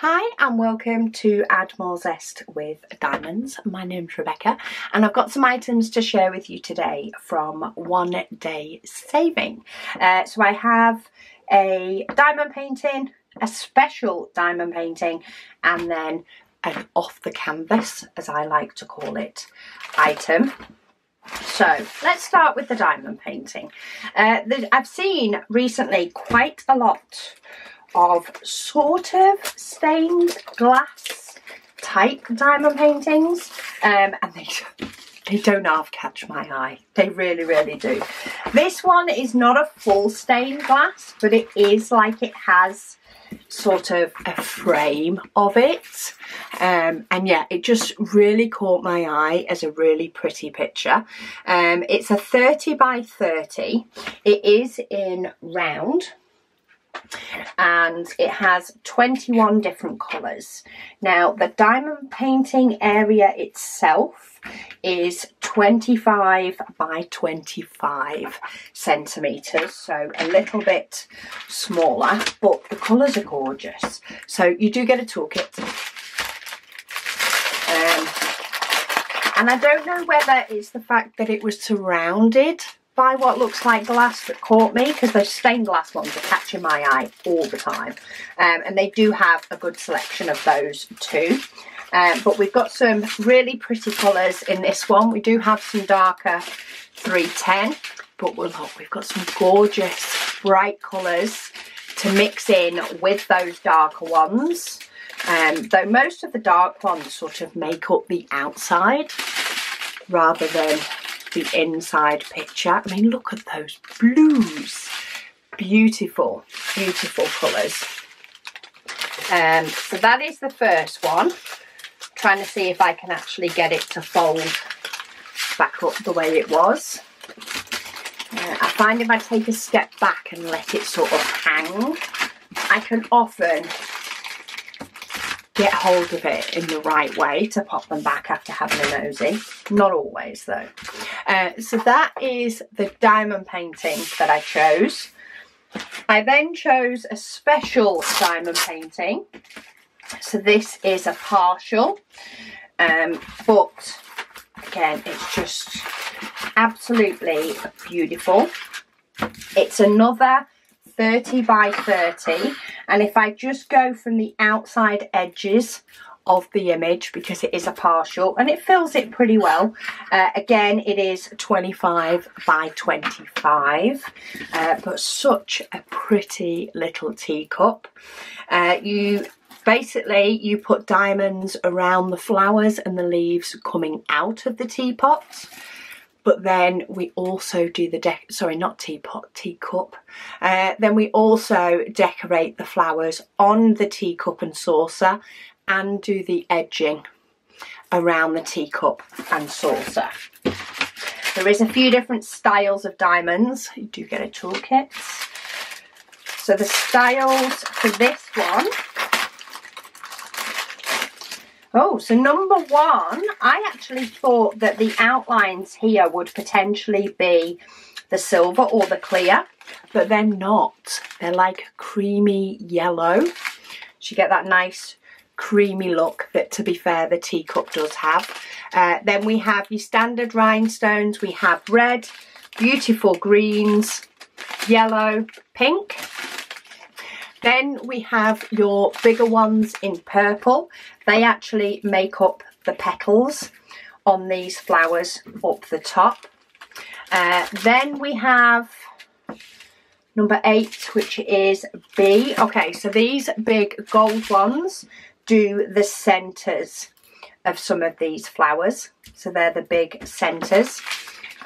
Hi and welcome to Add More Zest with Diamonds. My name's Rebecca and I've got some items to share with you today from One Day Saving. Uh, so I have a diamond painting, a special diamond painting and then an off the canvas as I like to call it item. So let's start with the diamond painting. Uh, I've seen recently quite a lot of sort of stained glass type diamond paintings um, and they, they don't half catch my eye. They really, really do. This one is not a full stained glass, but it is like it has sort of a frame of it. Um, and yeah, it just really caught my eye as a really pretty picture. Um, it's a 30 by 30. It is in round and it has 21 different colours. Now the diamond painting area itself is 25 by 25 centimetres so a little bit smaller but the colours are gorgeous so you do get a toolkit um, and I don't know whether it's the fact that it was surrounded by what looks like glass that caught me because those stained glass ones are catching my eye all the time. Um, and they do have a good selection of those too. Um, but we've got some really pretty colours in this one. We do have some darker 310, but look, we've got some gorgeous bright colours to mix in with those darker ones. Um, though most of the dark ones sort of make up the outside rather than the inside picture. I mean, look at those blues. Beautiful, beautiful colours. Um, so that is the first one. Trying to see if I can actually get it to fold back up the way it was. Uh, I find if I take a step back and let it sort of hang, I can often get hold of it in the right way to pop them back after having a nosy. Not always though. Uh, so that is the diamond painting that I chose. I then chose a special diamond painting. So this is a partial, um, but again, it's just absolutely beautiful. It's another 30 by 30 and if I just go from the outside edges of the image because it is a partial and it fills it pretty well. Uh, again, it is 25 by 25, uh, but such a pretty little teacup. Uh, you basically, you put diamonds around the flowers and the leaves coming out of the teapot but then we also do the deck sorry not teapot teacup uh, then we also decorate the flowers on the teacup and saucer and do the edging around the teacup and saucer there is a few different styles of diamonds you do get a toolkit so the styles for this one Oh, so number one, I actually thought that the outlines here would potentially be the silver or the clear, but they're not. They're like creamy yellow. So you get that nice creamy look that, to be fair, the teacup does have. Uh, then we have your standard rhinestones. We have red, beautiful greens, yellow, pink, then we have your bigger ones in purple. They actually make up the petals on these flowers up the top. Uh, then we have number eight, which is B. Okay, so these big gold ones do the centres of some of these flowers. So they're the big centres.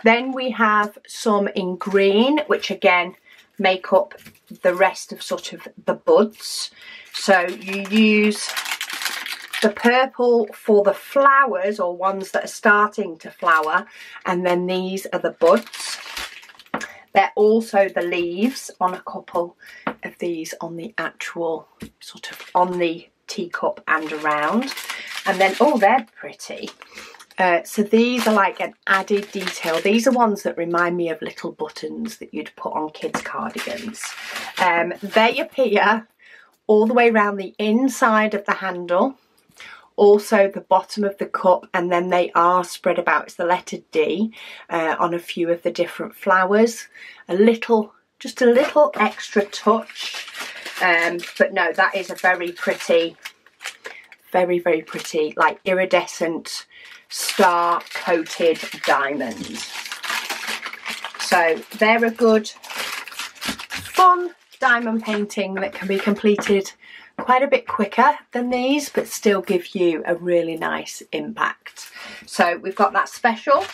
Then we have some in green, which again make up the rest of sort of the buds. So you use the purple for the flowers or ones that are starting to flower and then these are the buds. They're also the leaves on a couple of these on the actual sort of on the teacup and around. And then, oh, they're pretty. Uh, so these are like an added detail. These are ones that remind me of little buttons that you'd put on kids' cardigans. Um, they appear all the way around the inside of the handle also the bottom of the cup and then they are spread about it's the letter D uh, on a few of the different flowers a little just a little extra touch um, but no that is a very pretty very very pretty like iridescent star coated diamond so they're a good fun diamond painting that can be completed quite a bit quicker than these but still give you a really nice impact. So we've got that special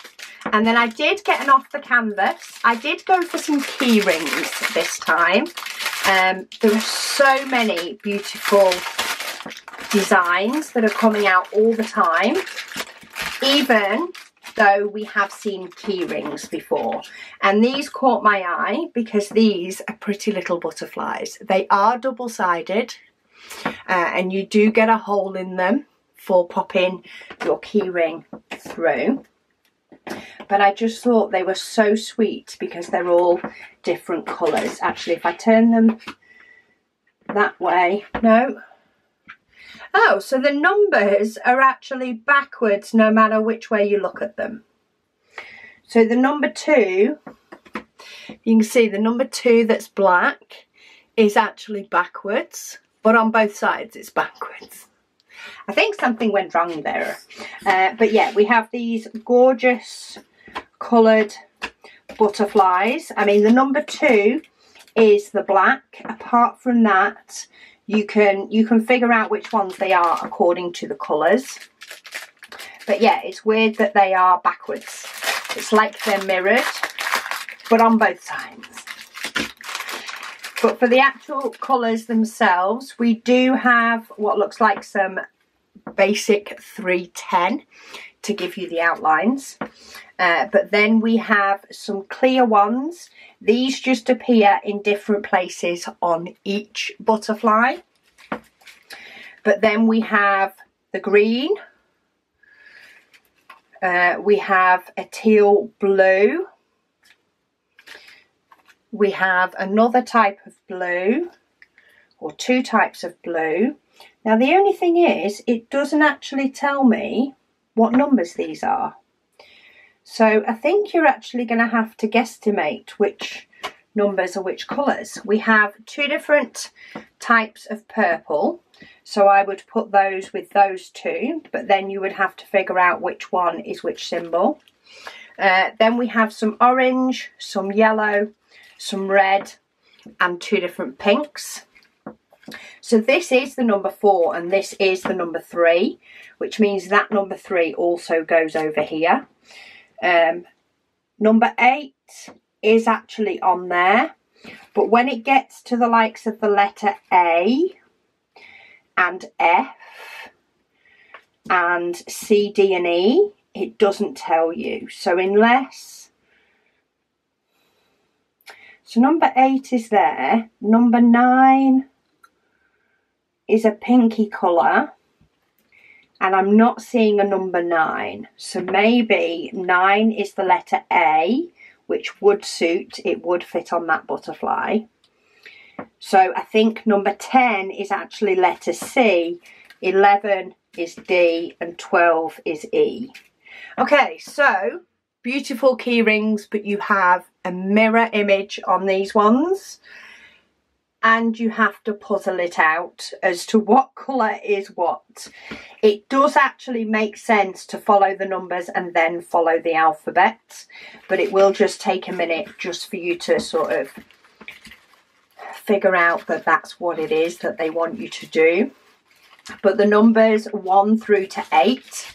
and then I did get an off the canvas. I did go for some key rings this time. Um, there are so many beautiful designs that are coming out all the time. Even though we have seen key rings before. And these caught my eye because these are pretty little butterflies. They are double-sided uh, and you do get a hole in them for popping your keyring through but I just thought they were so sweet because they're all different colours. Actually if I turn them that way no. Oh so the numbers are actually backwards no matter which way you look at them. So the number two you can see the number two that's black is actually backwards but on both sides it's backwards. I think something went wrong there. Uh, but yeah, we have these gorgeous coloured butterflies. I mean, the number two is the black. Apart from that, you can you can figure out which ones they are according to the colours. But yeah, it's weird that they are backwards. It's like they're mirrored, but on both sides. But for the actual colours themselves, we do have what looks like some basic 310 to give you the outlines. Uh, but then we have some clear ones. These just appear in different places on each butterfly. But then we have the green. Uh, we have a teal blue we have another type of blue or two types of blue. Now the only thing is it doesn't actually tell me what numbers these are. So I think you're actually going to have to guesstimate which numbers are which colours. We have two different types of purple. So I would put those with those two, but then you would have to figure out which one is which symbol. Uh, then we have some orange, some yellow, some red and two different pinks. So this is the number four and this is the number three, which means that number three also goes over here. Um, number eight is actually on there, but when it gets to the likes of the letter A and F and C, D and E, it doesn't tell you. So unless so number eight is there. Number nine is a pinky colour. And I'm not seeing a number nine. So maybe nine is the letter A, which would suit, it would fit on that butterfly. So I think number 10 is actually letter C, 11 is D, and 12 is E. Okay, so beautiful key rings, but you have a mirror image on these ones and you have to puzzle it out as to what colour is what. It does actually make sense to follow the numbers and then follow the alphabet, but it will just take a minute just for you to sort of figure out that that's what it is that they want you to do. But the numbers 1 through to 8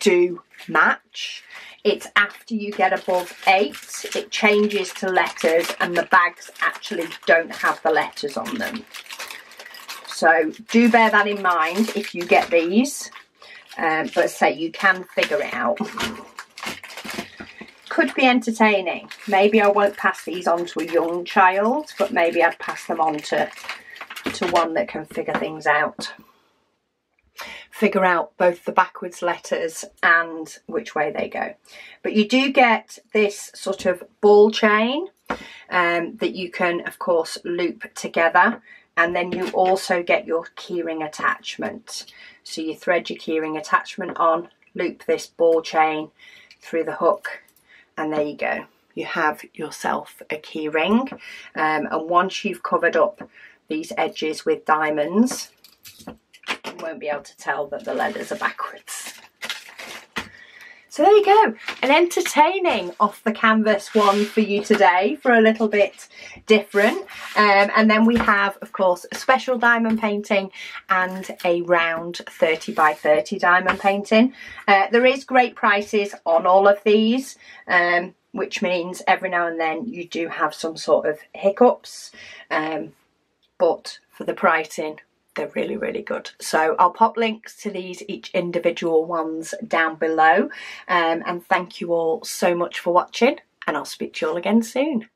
do match. It's after you get above eight, it changes to letters and the bags actually don't have the letters on them. So do bear that in mind if you get these. Um, but say you can figure it out. Could be entertaining. Maybe I won't pass these on to a young child, but maybe I'd pass them on to, to one that can figure things out figure out both the backwards letters and which way they go. But you do get this sort of ball chain um, that you can, of course, loop together and then you also get your keyring attachment. So you thread your keyring attachment on, loop this ball chain through the hook, and there you go. You have yourself a keyring. Um, and once you've covered up these edges with diamonds, won't be able to tell that the letters are backwards. So there you go, an entertaining off the canvas one for you today for a little bit different. Um, and then we have, of course, a special diamond painting and a round 30 by 30 diamond painting. Uh, there is great prices on all of these. Um, which means every now and then you do have some sort of hiccups. Um, but for the pricing, they're really really good. So i'll pop links to these each individual ones down below. Um, and thank you all so much for watching and i'll speak to you all again soon